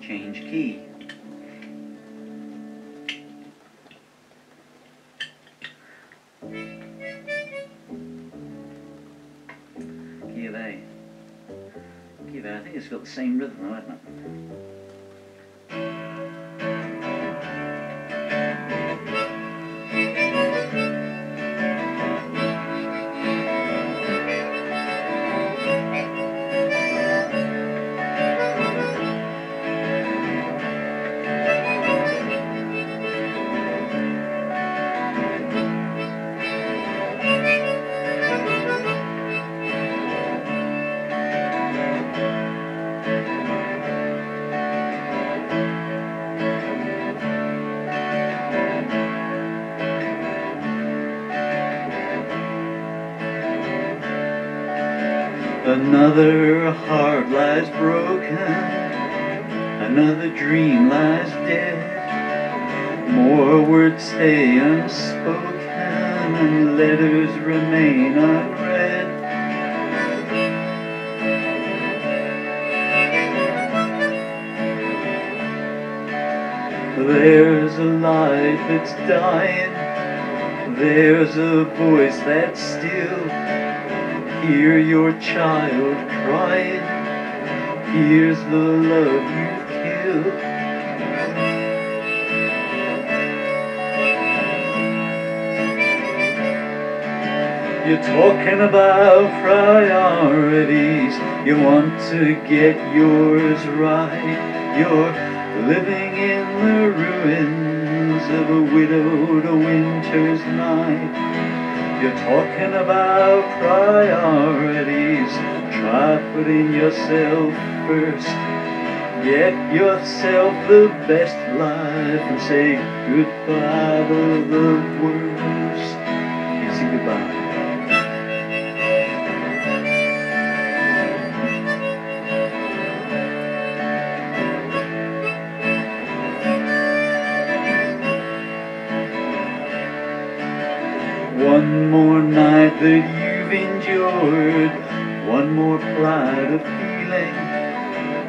Change key. Key of A. Key of A. I think it's got the same rhythm though, hasn't it? Another heart lies broken, another dream lies dead. More words stay unspoken, and letters remain unread. There's a light that's dying, there's a voice that's still. Hear your child crying. Here's the love you've killed. You're talking about priorities. You want to get yours right. You're living in the ruins of a widowed a winter's night. You're talking about priorities. Try putting yourself first. Get yourself the best life and say goodbye to the worst. Say goodbye. That you've endured, one more flight of feeling,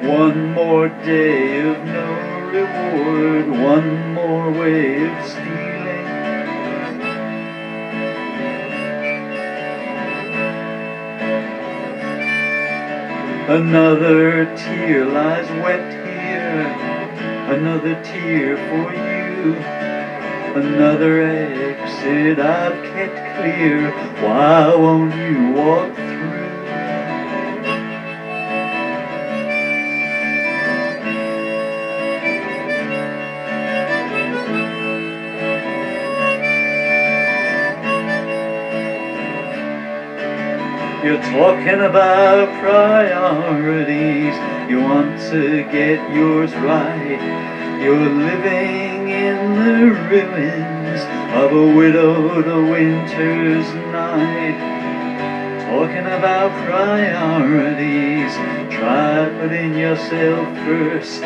one more day of no reward, one more way of stealing. Another tear lies wet here, another tear for you. Another exit I've kept clear. Why won't you walk through? You're talking about priorities. You want to get yours right. You're living in the ruins of a widowed winter's night. Talking about priorities. Try putting yourself first.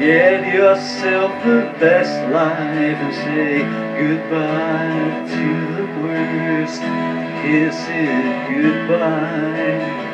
Get yourself the best life and say goodbye to the worst. Kiss it goodbye.